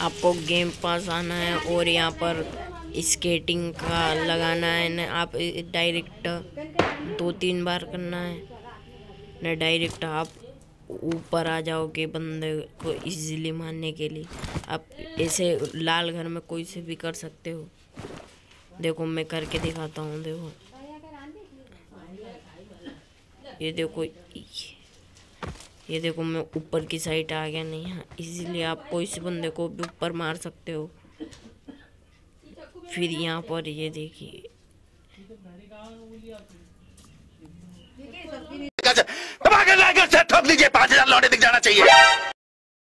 आपको game pass आना है और यहाँ पर स्केटिंग का लगाना है, न आप डायरेक्ट दो तीन बार करना है। न डायरेक्ट आप ऊपर आ जाओगे बंदे को इजीली मारने के लिए। आप ऐसे लाल घर में कोई से भी कर सकते हो। देखो, मैं करके दिखाता हूँ, देखो। ये देखो, ये देखो मैं ऊपर की साइड आ गया नहीं हाँ इसीलिए आप कोई से बंदे को भी ऊपर मार सकते हो। फिर यहाँ पर ये देखिए। लाकर से ठोक दीजिए, पाँच हज़ार लौटे दिख जाना चाहिए।